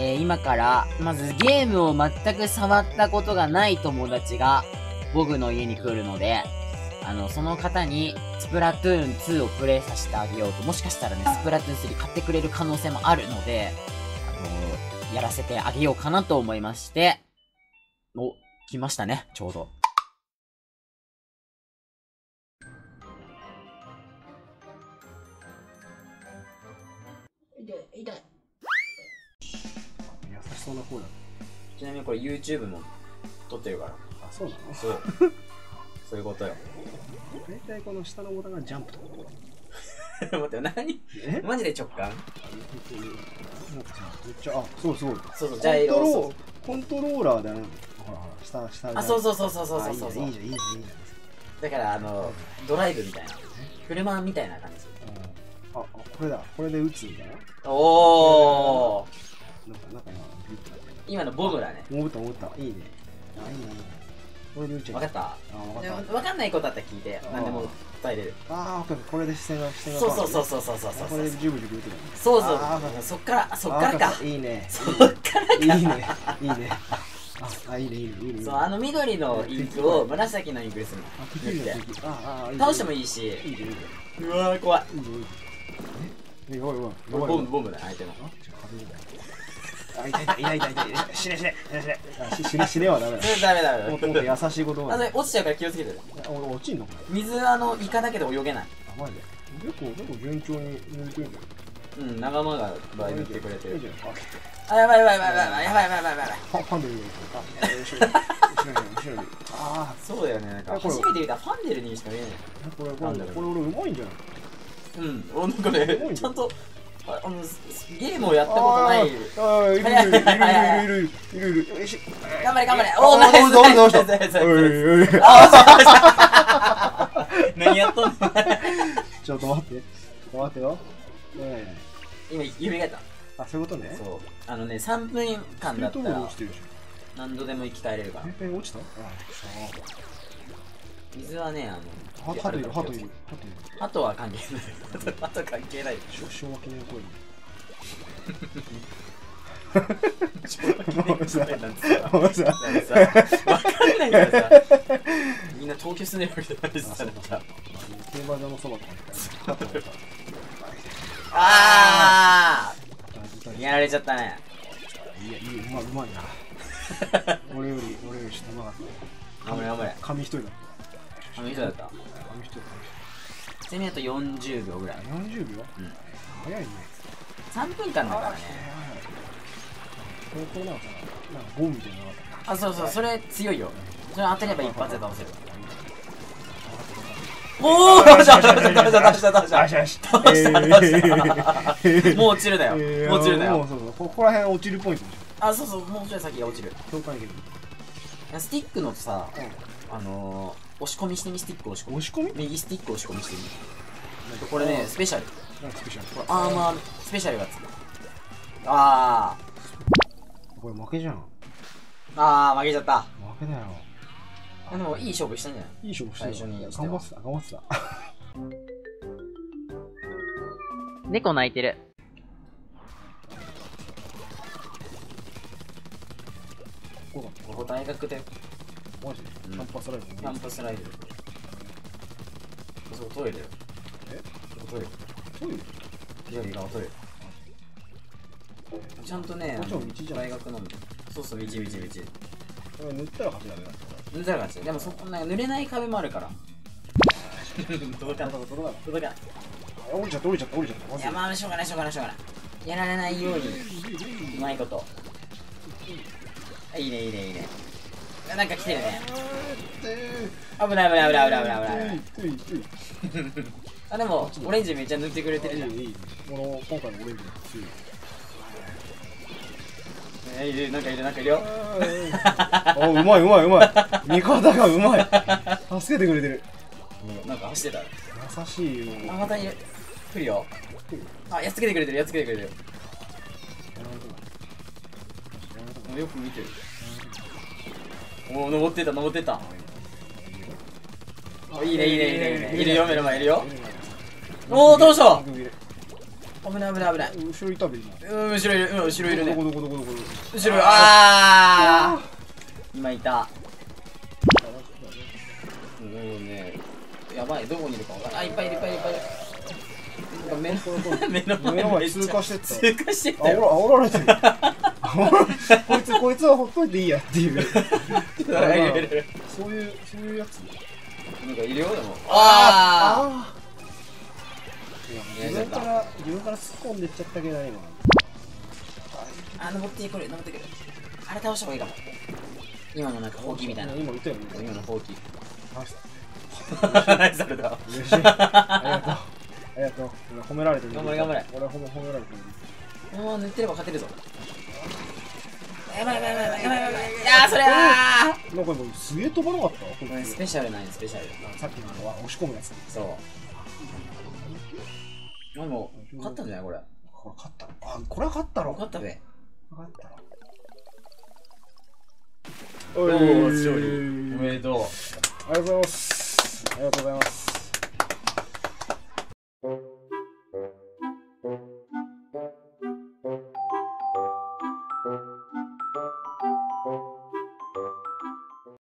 えー今から、まずゲームを全く触ったことがない友達が、僕の家に来るので、あの、その方に、スプラトゥーン2をプレイさせてあげようと、もしかしたらね、スプラトゥーン3買ってくれる可能性もあるので、あの、やらせてあげようかなと思いまして、お、来ましたね、ちょうど。痛い、痛い。そうな方だちなみにこれ YouTube も撮ってるから。あそうなの？そう。そういうことよ。大体この下のボタンがジャンプとか。待って、何？え？マジで直感？めっちゃあそうすごいそうそう、ジャイロ。コントロそうーコントローラーだねほらほら下下あ、そうそうそうそうそうあそう。そういいじゃんいいじゃんいいじゃん。だから、あの、ドライブみたいな。車みたいな感じ。うん。ああこれだ。これで撃つみたいな？おー今のボムだね。思った思ったいいねあいいねこれでちゃうわかった？あ分かでったかんないことあったら聞いて、何でも伝えれる。ああこれで視線が視線がそうそうそううそうそうそうそうこれでジュブジュブ撃てるそうそうそっから、そっからかいいねそっからか。いいねいいねああいいねいいねいいねそう、あの緑のインクを紫のインクにするの。あああ倒してもいいし、いいねいいねうわー怖い。いいねいいねえおいおいボム、ボムだね、相手の。あちょっと壁みたいあ痛い痛い痛い痛い痛い死ね死ね。死ね死ね。あし死ね。死ねはダメだそれダメ。だもっともっと優しい言葉あ、そだれ落ちちゃうから気をつけて。あ俺落ちんのこれ水、あの、イカだけで泳げない。あマジで？結構結構順調に抜いてるんだようん、仲間が場合塗ってくれて。るああ、やばいやばいやばいやばいやばいやばいやばいやばい。ファンデルにああそうだよね、初めて見たファンデルにしか見えない。あこれこれこれ俺うまいんじゃない？うん、俺なんかね、ちゃんと、あの、ゲームをやったことない。いるいるいるいるいるいるいるいる頑張れ頑張れあお、ナイスどうしたどうしたナイスナイスナイスおいおいおいあ何やっとんのちょっと待ってちょっと待ってよね今、夢がえた。あそういうことねそう。あのね、3分間だったら何度でも生き返れるから。水はね、あの、ハトいるハトいるハトは関係ない。あと関係ない。昭昭和記念公園なんてさもうさなんかさ、わかんないからさ、みんな東京住んでるわけじゃないですかか。競馬場のそばとかああやられちゃったね。いやいいうまいうまいな俺より俺より下手かっ頑張れ頑張れ。た紙一人だっあの人だった。た紙一人ちなみにあと40秒ぐらい。40秒うん。早いね3分間だからね。これこれなんかさなんかゴムみたいなあ、そうそう、それ強いよ。それ当てれば一発で倒せる。おー倒した倒した倒した倒した倒ししもう落ちるだよ。えーもう落ちるだよ。もうそうそうここら辺落ちるポイントでしあ、そうそう、もうちょい先が落ちる。ょ境界でスティックのさ、あのー、押し込みしてみ、スティック押し込み。押し込み？右スティック押し込みしてみ。これね、スペシャル。スペシャル。これアーマー、スペシャルがつく。あこれ負けじゃん。ー、あー、負けちゃった。負けだよ。でも、いい勝負したんじゃない？いい勝負してる最初に。頑張ってた頑張ってた。猫泣いてる。ここだ。ここ大学でマジ？キャンパスライブキャンパスライブ。そこトイレよ。え？そこトイレ。トイレ？左側トイレ。ちゃんとね、こっちも道じゃん大学なんだ。そうそう、道道道。これ塗ったら勝ちだね塗ったら勝ち。でもそこ、なんか濡れない壁もあるから。届かな？い。届かか降りちゃった降りちゃった降りちゃったいや、まあ、しょうがない、しょうがない、しょうがない。やられないように、うまいこと。あいいね、いいね、いいね。あなんか来てるね。危ない、危ない、危ない、危ない、危ない。危ないあ、でも、オレンジめっちゃ塗ってくれてるじゃん。この今回のオレンジが強いえいる、なんかいる、なんかいるよ。おうまいうまいうまい味方がうまい助けてくれてるなんか走ってた。優しいよあ、またいる。来るよ。あ、やっつけてくれてる、やっつけてくれてる。よく見てる。おお、登ってた、登ってた。おいいね、いいね、いいね、いいね。いるよ、目の前いるよ。おお、どうした？危ない危ない危ない。後ろいたべ今。うん後ろいる。うん後ろいるね。どこどこどこどこ後ろいる。ああ今いた。うんねやばい。どこにいるか分からないあいっぱいいるいっぱいいるいっぱいいる。目の前通過してった。通過してっあたよ。おら煽られてる こいつこいつはほっといていいやっていう。そういうそういうやつ？なんかいるよでも。ああいや自分から自分から突っ込んでっちゃったけどな今。ああ登ってくる登ってく。るあれ倒した方がいいかも。今のなんかほうきみたいな。今言ったよね。今のほうき。倒した。何それだ。嬉しい。ありがとう。ありがとう。俺褒められてる。頑張れ頑張れ。俺褒められてる。もう塗ってれば勝てるぞやばい。やばいやばいやばいやばいやそれはな。んか今すげえ飛ばなかったこいつスペシャルなんよスペシャルさっきのは押し込むやつそうでも勝ったんじゃないこれこれ勝ったのあこれは勝ったろ勝ったべ勝ったろおー勝利おめでとうありがとうございますありがとうございます